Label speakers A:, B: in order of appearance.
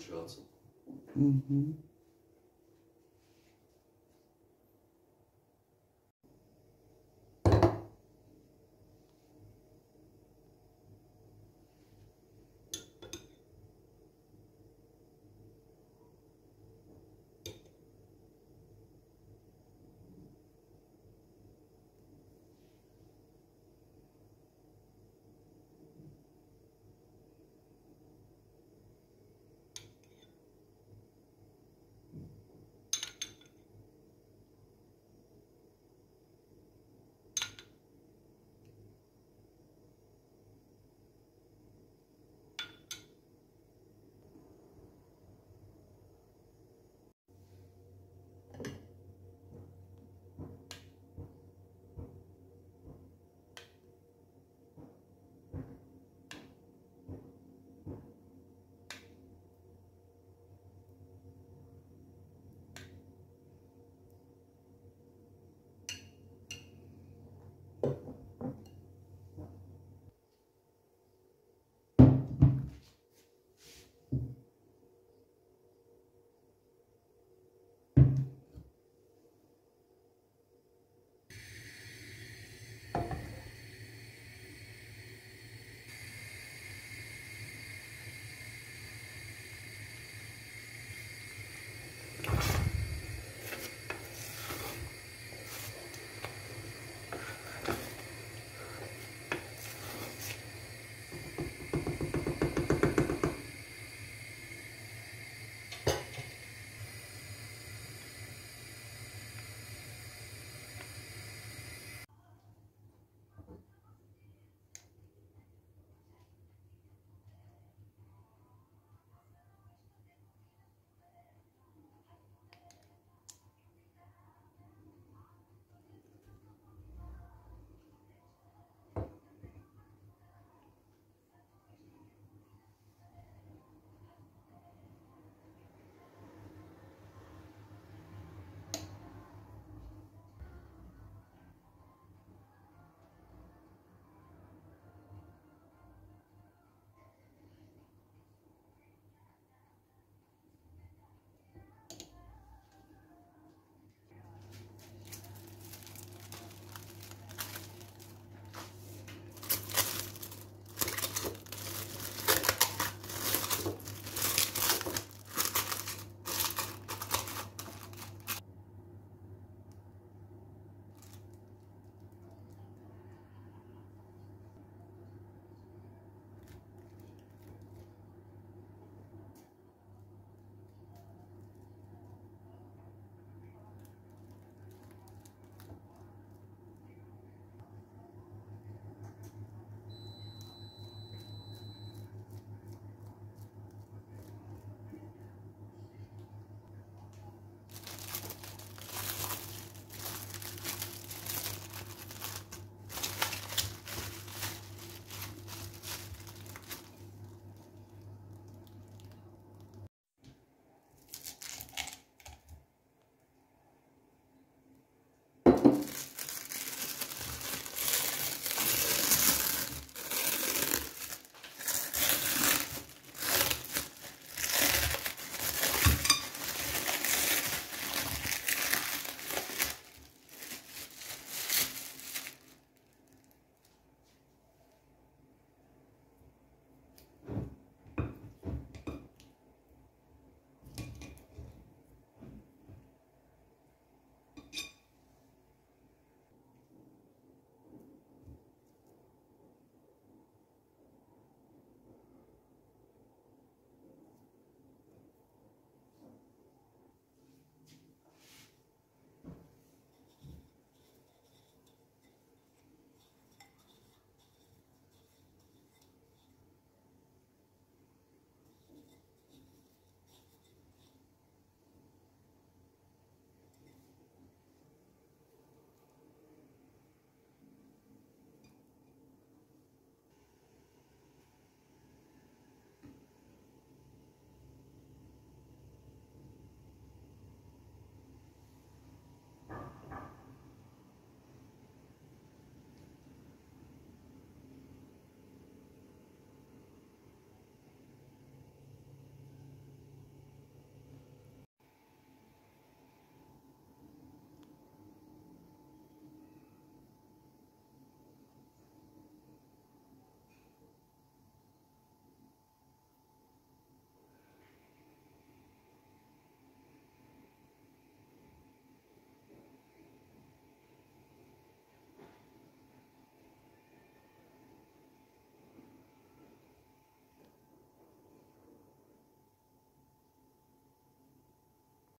A: George
B: Mhm.